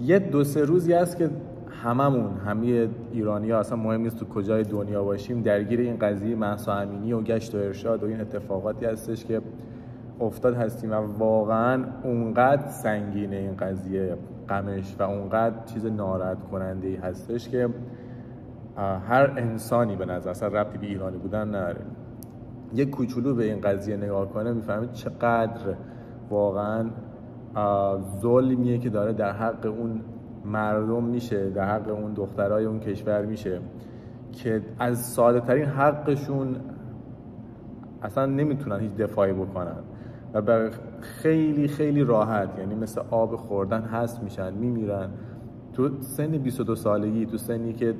یه دو سه روزی هست که هممون همه ایرانی ها اصلا مهم نیست تو کجای دنیا باشیم. درگیر این قضیه محسا امینی و گشت و ارشاد و این اتفاقاتی هستش که افتاد هستیم و واقعا اونقدر سنگینه این قضیه غمش و اونقدر چیز ناراحت کننده هستش که هر انسانی به نظر اصلا ربطی به ایرانی بودن نداره. یک کوچولو به این قضیه نگاه کنه می‌فهمه چقدر واقعا ظلمیه که داره در حق اون مردم میشه در حق اون دخترای اون کشور میشه که از ساده ترین حقشون اصلا نمی‌تونن هیچ دفاعی بکنن و بر خیلی خیلی راحت یعنی مثل آب خوردن هست میشن میمیرن. تو سن 22 سالگی تو سنی که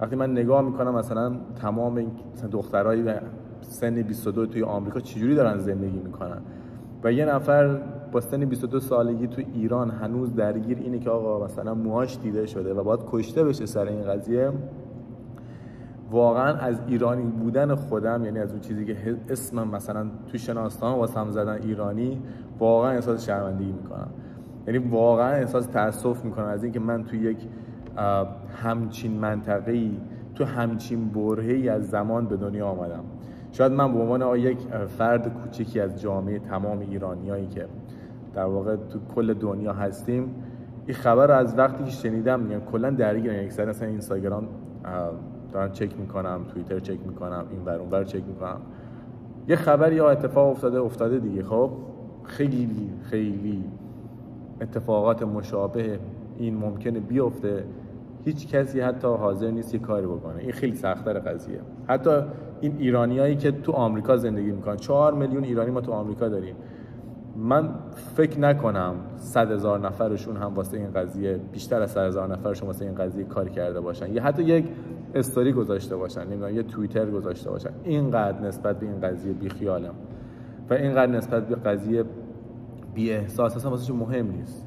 وقتی من نگاه می‌کنم مثلا تمام دخترای سن 22 توی آمریکا چجوری دارن زندگی می‌کنن؟ و یه نفر با سن 22 سالگی تو ایران هنوز درگیر اینه که آقا مثلا موهاش دیده شده و باید کشته بشه سر این قضیه. واقعا از ایرانی بودن خودم یعنی از اون چیزی که اسمم مثلا تو شناسنامه واسم زدن ایرانی واقعا احساس شرمندگی می‌کنم. یعنی واقعا احساس تاسف می‌کنم از اینکه من تو یک همچین منطقه‌ای تو همچین برهه‌ای از زمان به دنیا آمدم. شاید من به عنوان یک فرد کوچکی از جامعه تمام ایرانیایی که در واقع تو کل دنیا هستیم. این خبر رو از وقتی که شنیدم میگم کلا درگیرم یک سر مثلا اینستاگرام دارم چک می‌کنم توییتر چک می‌کنم این ور اون چک می‌کنم. یه خبری یا اتفاق افتاده افتاده دیگه. خب خیلی خیلی اتفاقات مشابه این ممکنه بیفته. هیچ کسی حتی حاضر نیست یه کاری بکنه. این خیلی سختتر قضیه. حتی این ایرانیایی که تو آمریکا زندگی می‌کنن. چهار میلیون ایرانی ما تو آمریکا داریم. من فکر نکنم صد هزار نفرشون هم واسه این قضیه بیشتر از صد هزار نفرشون واسه این قضیه کار کرده باشن. یا حتی یک استوری گذاشته باشن نمی‌دونم یه توییتر گذاشته باشن. اینقدر نسبت به این قضیه بیخیالم. و اینقدر نسبت به قضیه بی احساس اصلا واسه مهم نیست.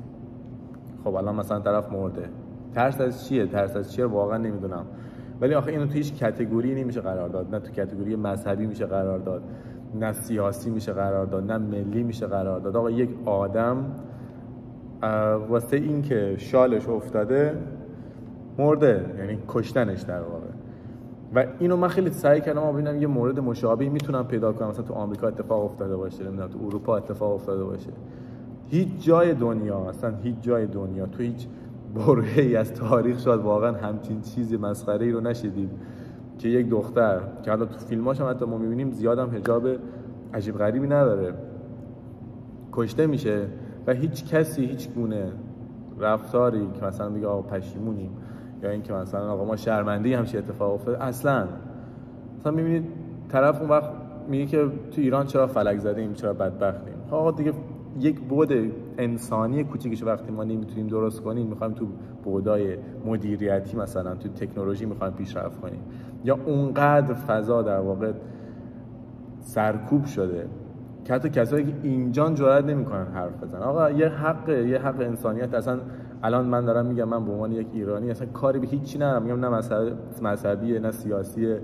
خب الان مثلا طرف مرده. ترس از چیه؟ ترس از چیه؟ واقعا نمی‌دونم. ولی آخه اینو تو هیچ کاتگوری نمیشه قرار داد. نه تو کاتگوری مذهبی میشه قرار داد. نه سیاسی میشه قرار داد نه ملی میشه قرار داد. آقا یک آدم واسه اینکه شالش افتاده مرده یعنی کشتنش در واقع. و اینو من خیلی سعی کردم ببینم یه مورد مشابهی می‌تونم پیدا کنم. مثلا تو آمریکا اتفاق افتاده باشه نمی‌دونم تو اروپا اتفاق افتاده باشه. هیچ جای دنیا اصلا هیچ جای دنیا تو هیچ برهه ای از تاریخ شاید واقعا همچین چیزی مسخره ای رو نشدید که یک دختر که حالا تو فیلماش هم حتی ما می‌بینیم زیادم حجاب عجیب غریبی نداره. کشته میشه و هیچ کسی هیچ گونه رفتاری که مثلا میگه آقا پشیمونیم یا اینکه مثلا آقا ما شرمنده همچین اتفاق افتاده اصلا. مثلا می‌بینید طرف اون وقت میگه که تو ایران چرا فلک زدیم چرا بدبختیم. آقا دیگه یک بود انسانی کوچیکش وقتی ما نمی‌تونیم درست کنیم می‌خوایم تو بودای مدیریتی مثلا تو تکنولوژی می‌خوایم پیشرفت کنیم. یا اونقدر فضا در واقع سرکوب شده که حتی کسایی که اینجان جرئت نمی‌کنن حرف بزنن. آقا یه حق یه حق انسانیت. اصلا الان من دارم میگم من به عنوان یک ایرانی اصلا کاری به هیچی ندارم. میگم نه مذهبی نه سیاسی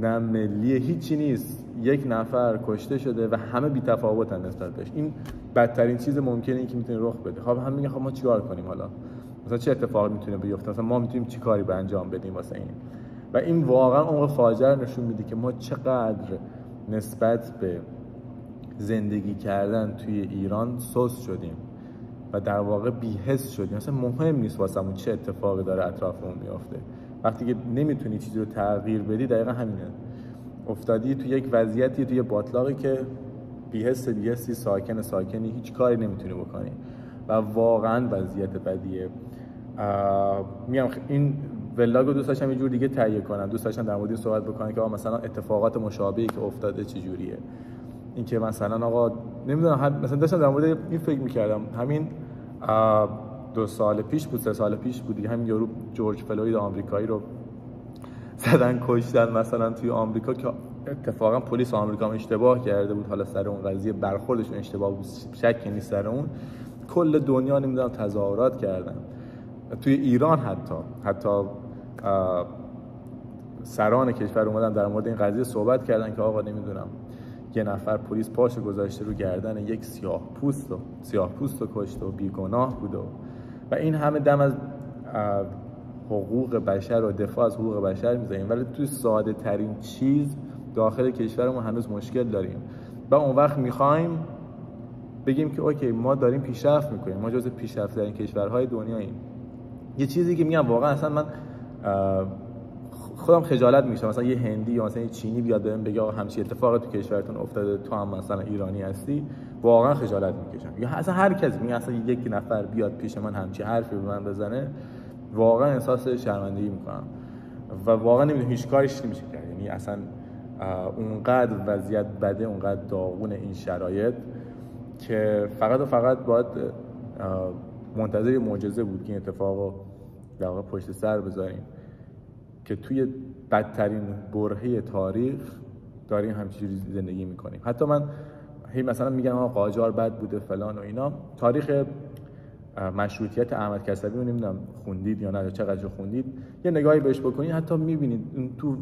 نه ملی هیچی نیست. یک نفر کشته شده و همه بی تفاوتن نسبت بهش. این بدترین چیز ممکنه این که می‌تونه رخ بده. خب هم میگن خب ما چیکار کنیم حالا؟ مثلا چه اتفاقی می‌تونه بیفته؟ مثلا ما می‌تونیم چی کاری به انجام بدیم واسه این؟ و این واقعا اون فاجعه نشون میده که ما چقدر نسبت به زندگی کردن توی ایران سوس شدیم و در واقع بیهس شدیم. مثلا مهم نیست واسمون چه اتفاقی داره اطرافمون میافته. وقتی که نمی‌تونی چیزی رو تغییر بدی دقیقا همینه. افتادی تو یک وضعیتی توی باطلاقی که بیهست بیهستی ساکن ساکنی هیچ کاری نمی‌تونی بکنی. و واقعا وضعیت بدیه. میام این ولاگو دوست داشتم یه جور دیگه تهیه کنم. دوست داشتم در مورد صحبت بکنم که مثلا اتفاقات مشابهی که افتاده چه جوریه. اینکه مثلا آقا نمی‌دونم مثلا داشتم در مورد این فکر می‌کردم. همین دو سال پیش بود سه سال پیش بود دیگه همین یورو جورج فلوید آمریکایی رو زدن کشتن مثلا توی آمریکا که اتفاقا پلیس آمریکا هم اشتباه کرده بود. حالا سر اون قضیه برخوردشون اشتباه بود شک نیست سر اون. کل دنیا نمی‌دونم تظاهرات کردن. توی ایران حتی حتی سران کشور اومدن در مورد این قضیه صحبت کردن که آقا نمی‌دونم یه نفر پلیس پاشو گذاشته رو گردن یک سیاه پوست و سیاه پوست و کشته و بیگناه بود و و این همه دم از حقوق بشر و دفاع از حقوق بشر می‌زنیم ولی توی ساده ترین چیز داخل کشورمون هنوز مشکل داریم. و اون وقت می‌خوایم بگیم که اوکی ما داریم پیشرفت می‌کنیم. ما جز پیشرفت در این کشورهای دنیاییم. یه چیزی که میگم واقعا اصلا من خودم خجالت میشم مثلا یه هندی یا مثلا یه چینی بیاد بهم بگه آقا همچین اتفاقی تو کشورتون افتاده تو هم مثلا ایرانی هستی واقعا خجالت می‌کشم. یا اصلا هر کسی میگه اصلا یک نفر بیاد پیش من همچی حرفی به من بزنه واقعا احساس شرمندگی می‌کنم. و واقعا نمی‌دونم هیچ کارش نمیشه کرد. یعنی اصلا اونقدر وضعیت بده اونقدر داغون این شرایط که فقط و فقط باید منتظر معجزه بود که این اتفاق در واقع پشت سر بذاریم. که توی بدترین برهه تاریخ داریم همچین زندگی می‌کنیم. حتی من هی مثلا میگم آقا قاجار بد بوده فلان و اینا. تاریخ مشروطیت احمد کسبی رو نمی‌دونم خوندید یا نه چقدر خوندید. یه نگاهی بهش بکنید. حتی می‌بینید تو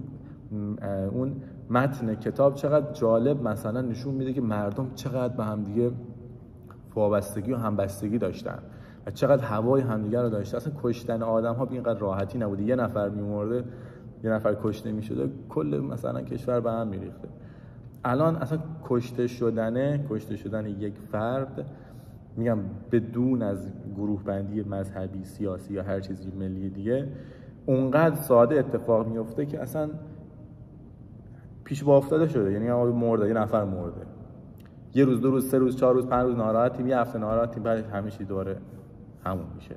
اون متن کتاب چقدر جالب مثلا نشون میده که مردم چقدر به همدیگه وابستگی و همبستگی داشتن. و چقدر هوای همدیگه رو داشته. اصلا کشتن آدم ها اینقدر راحتی نبوده. یه نفر میمرده یه نفر کشته می‌شده کل مثلا کشور به هم میریخته. الان اصلا کشته شدنه کشته شدن یک فرد میگم بدون از گروه بندی مذهبی سیاسی یا هر چیزی ملی دیگه اونقدر ساده اتفاق میفته که اصلا پیش با افتاده شده. یعنی مرده یه نفر مرده. یه روز دو روز سه روز چهار روز پنج روز ناراحتیم یه هفته ناراحتیم بعد همیشه دوره. همون میشه.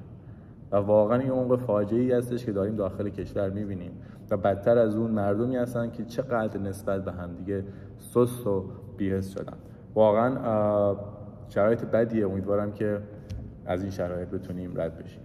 و واقعا این عمق فاجعه ای هستش که داریم داخل کشور می‌بینیم. و بدتر از اون مردمی هستن که چقدر نسبت به همدیگه سست و بیهست شدن. واقعا شرایط بدیه. امیدوارم که از این شرایط بتونیم رد بشیم.